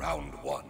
Round one.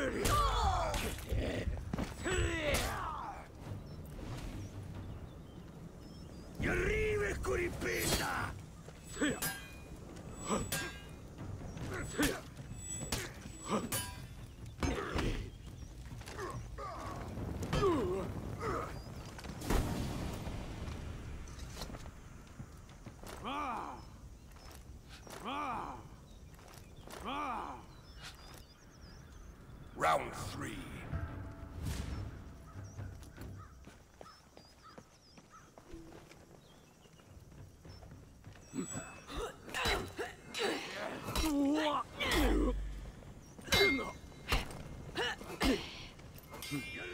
Arriva e! Round three.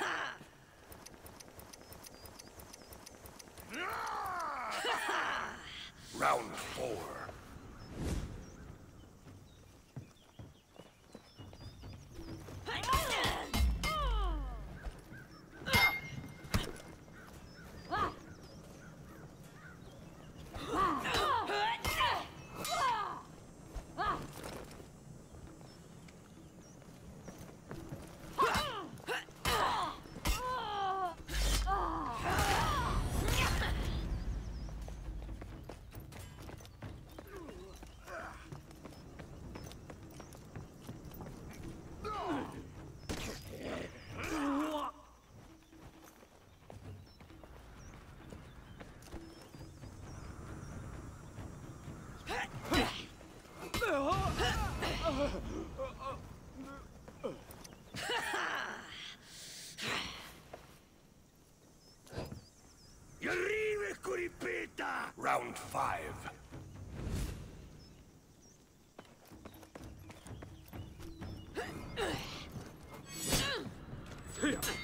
Round four. Round five. Hiya!